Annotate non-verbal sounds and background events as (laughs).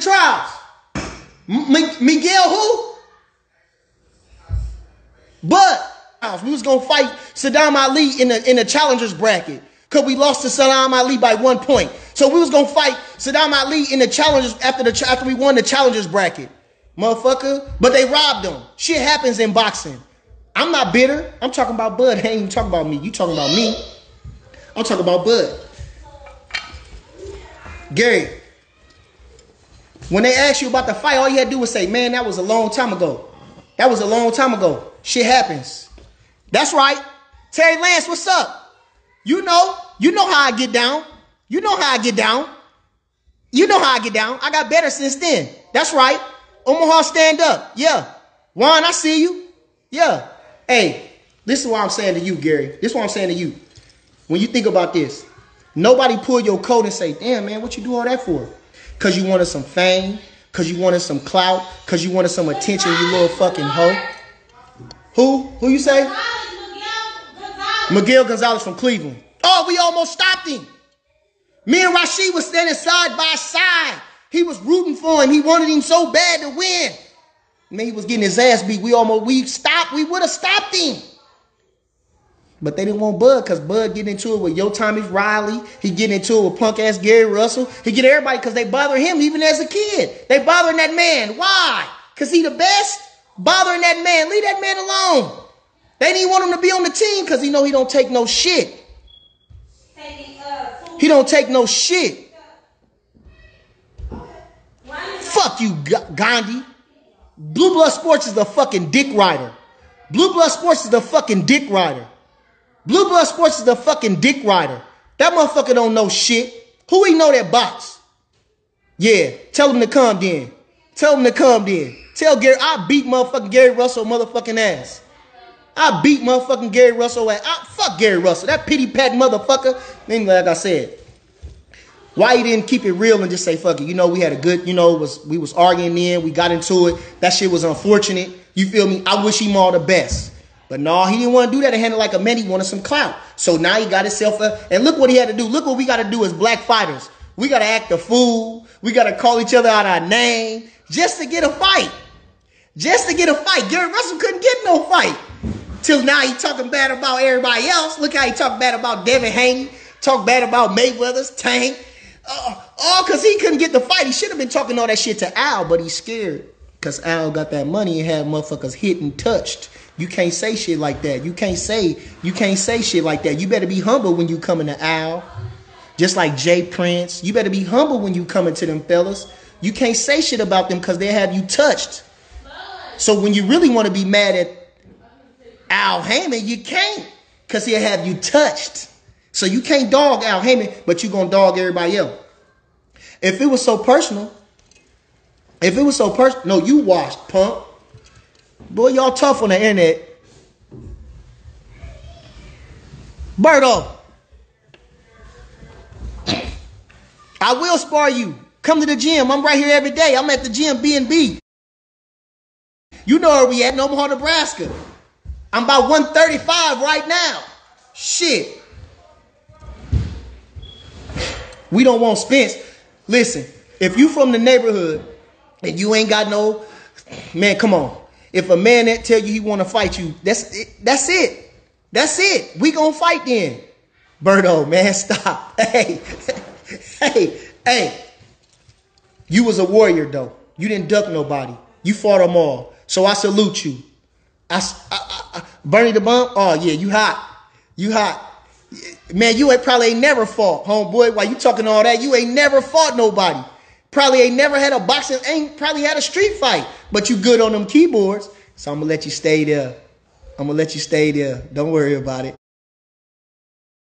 trials. M- Miguel who? But we was gonna fight Saddam Ali in the in the challengers bracket. Cause we lost to Saddam Ali by one point. So we was gonna fight Saddam Ali in the challengers after the after we won the challengers bracket. Motherfucker. But they robbed him. Shit happens in boxing. I'm not bitter. I'm talking about Bud. I ain't talking about me. You talking about me. I'm talking about Bud. Gary, when they asked you about the fight, all you had to do was say, man, that was a long time ago. That was a long time ago. Shit happens. That's right. Terry Lance, what's up? You know, you know how I get down. You know how I get down. You know how I get down. I got better since then. That's right. Omaha, stand up. Yeah. Juan, I see you. Yeah. Hey, this is what I'm saying to you, Gary. This is what I'm saying to you. When you think about this, nobody pull your coat and say, damn, man, what you do all that for? Because you wanted some fame, because you wanted some clout, because you wanted some attention, you little fucking hoe. Who? Who you say? Miguel Gonzalez from Cleveland. Oh, we almost stopped him. Me and Rashid was standing side by side. He was rooting for him. He wanted him so bad to win. Man, he was getting his ass beat. We almost we stopped. We would have stopped him. But they didn't want Bud because Bud getting into it with Yo Tommy Riley. He getting into it with punk ass Gary Russell. He get everybody because they bother him even as a kid. They bothering that man. Why? Because he the best? Bothering that man. Leave that man alone. They didn't want him to be on the team because he know he don't take no shit. He don't take no shit. Fuck you, Gandhi. Blue Blood Sports is the fucking dick rider. Blue Blood Sports is the fucking dick rider. Blue Blood Sports is the fucking dick rider. That motherfucker don't know shit. Who he know that box? Yeah, tell him to come then. Tell him to come then. Tell Gary, I beat motherfucking Gary Russell motherfucking ass. I beat motherfucking Gary Russell ass. I, fuck Gary Russell. That pity pat motherfucker. Then, like I said, why he didn't keep it real and just say fuck it? You know, we had a good, you know, was we was arguing then, we got into it. That shit was unfortunate. You feel me? I wish him all the best. But no, he didn't want to do that He handled like a man. He wanted some clout. So now he got himself a, and look what he had to do. Look what we got to do as black fighters. We got to act a fool. We got to call each other out our name just to get a fight. Just to get a fight. Gary Russell couldn't get no fight. Till now he talking bad about everybody else. Look how he talk bad about Devin Haney. Talk bad about Mayweather's Tank. Uh, all because he couldn't get the fight. He should have been talking all that shit to Al, but he's scared. Because Al got that money and had motherfuckers hit and touched. You can't say shit like that. You can't say, you can't say shit like that. You better be humble when you coming to Al. Just like Jay Prince. You better be humble when you coming to them fellas. You can't say shit about them because they have you touched. So when you really want to be mad at Al Haymon, you can't. Because he'll have you touched. So you can't dog Al Haymon, but you gonna dog everybody else. If it was so personal, if it was so personal, no, you washed, punk. Boy, y'all tough on the internet. Berto, I will spar you. Come to the gym. I'm right here every day. I'm at the gym, B&B. You know where we at in Omaha, Nebraska. I'm about 135 right now. Shit. We don't want Spence. Listen, if you from the neighborhood and you ain't got no, man, come on. If a man that tell you he want to fight you, that's it. That's it. That's it. We gonna fight then. Berto, man, (laughs) stop. Hey, (laughs) hey, hey. You was a warrior though. You didn't duck nobody. You fought them all. So I salute you. I, I, I, Bernie the Bump. Oh yeah, you hot. You hot. Man, you ain't probably ain't never fought, homeboy. Why you talking all that, you ain't never fought nobody. Probably ain't never had a boxing, ain't probably had a street fight, but you good on them keyboards. So I'm gonna let you stay there. I'm gonna let you stay there. Don't worry about it.